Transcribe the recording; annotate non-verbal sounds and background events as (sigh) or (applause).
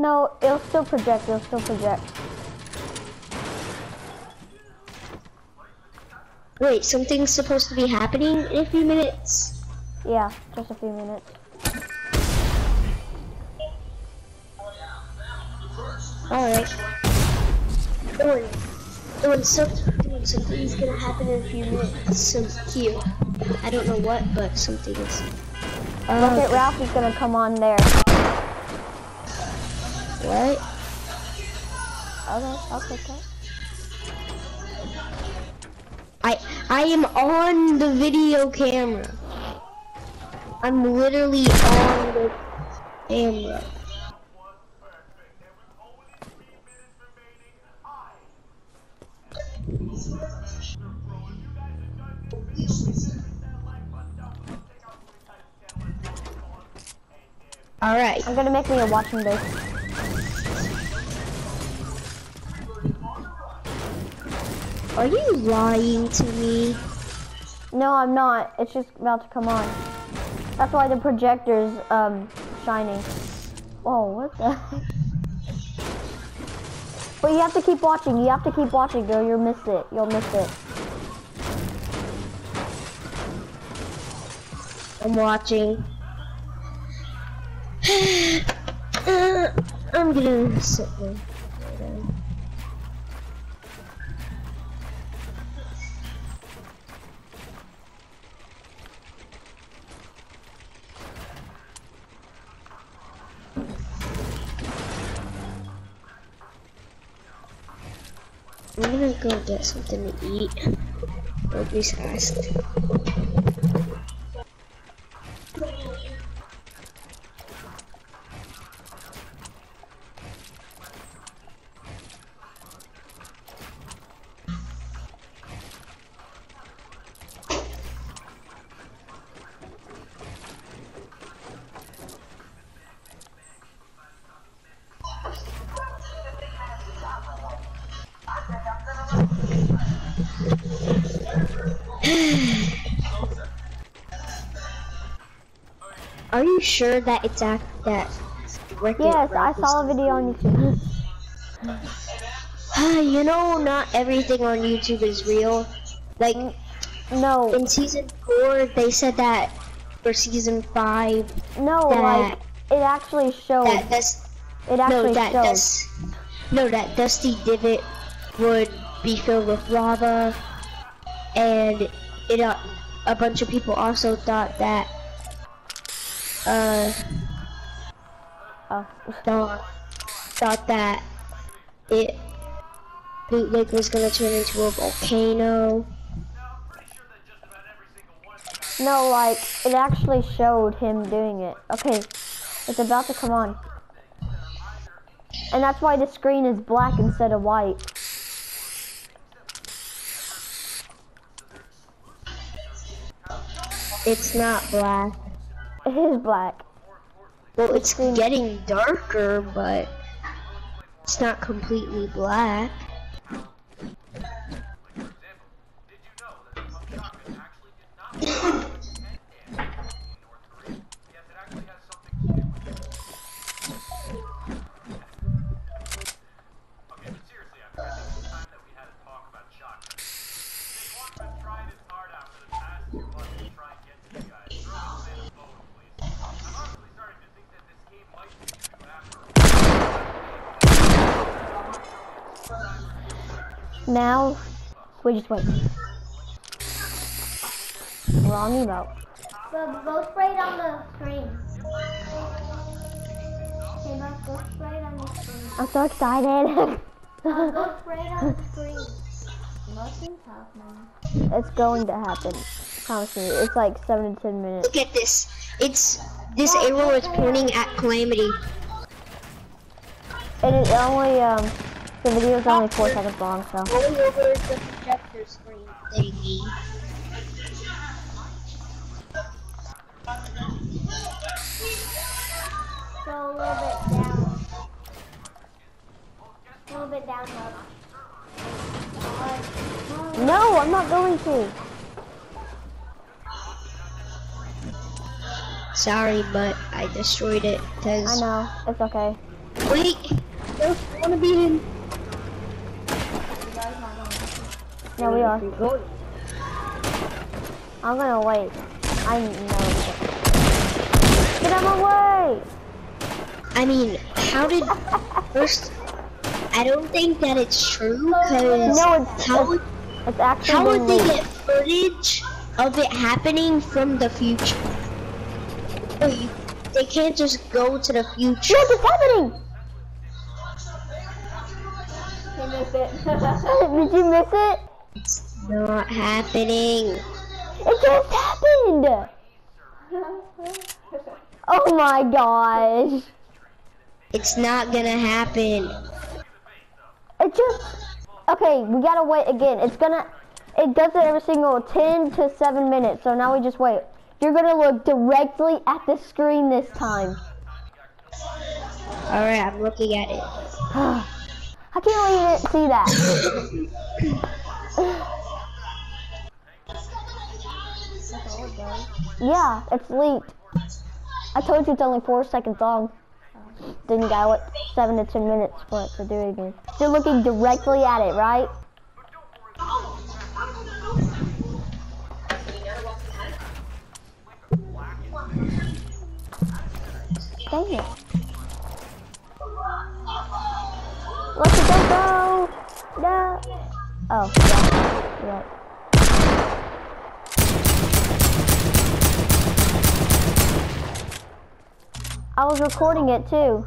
No, it'll still project, it'll still project. Wait, something's supposed to be happening in a few minutes? Yeah, just a few minutes. Alright. Doing, doing, some, doing something's gonna happen in a few minutes. Some cute. I don't know what, but something is. Look at oh. Ralph is gonna come on there. What? Okay, I'll take that. I I am on the video camera. I'm literally on the camera. All right. I'm gonna make me a watching base. Are you lying to me? No, I'm not. It's just about to come on. That's why the projector's um shining. Oh, what the? (laughs) But you have to keep watching. You have to keep watching, or you'll miss it. You'll miss it. I'm watching. (sighs) I'm gonna sit there. I'm gonna go get something to eat. Nobody's asked. (sighs) Are you sure that it's act that Wreck-It Yes, I saw a video on YouTube. (sighs) you know, not everything on YouTube is real. Like No, in season four, they said that for season five, no, that- like it actually showed. that It no, that showed. Dust, no, that Dusty Divot would be filled with lava, and it uh, a bunch of people also thought that uh Oh, thought thought that it bootleg was gonna turn into a volcano. no, like it actually showed him doing it. Okay, it's about to come on. And that's why the screen is black instead of white. It's not black. It is black. Well, it's getting darker, but it's not completely black. Now, we just wait. We're on emote. So go spray it on the screen. Okay, now go spray it on the screen. I'm so excited. Go spray it on the screen. Nothing's happening. it's going to happen. Promise me. It's like seven to ten minutes. Look at this. It's this arrow is pointing at Calamity. It is only um the video is only four seconds long, so Going over the projector screen thingy. Go a little bit down. A little bit down, love. no, I'm not going to. Sorry, but I destroyed it because. I know it's okay. Wait, no, I wanna be in. You guys not gonna listen. Yeah, we are. Going. I'm gonna wait. I know. Get out of my way! I mean, how did (laughs) first? I don't think that it's true because No, it's how it's, would it's actually how would they get footage of it happening from the future? They can't just go to the future. Look, it's happening! He missed it. Did you miss it? Not happening. It just happened! Oh my gosh! It's not gonna happen. It just okay. We gotta wait again. It's gonna. It does it every single ten to seven minutes. So now we just wait. You're gonna look directly at the screen this time. All right, I'm looking at it. I can't believe see that. Yeah, it's leaked. I told you it's only four seconds long. Then you gotta wait seven to ten minutes for it to do it again. You're looking directly at it, right? Dang it. Let's go, go! No! Oh, yeah. You're I was recording it too.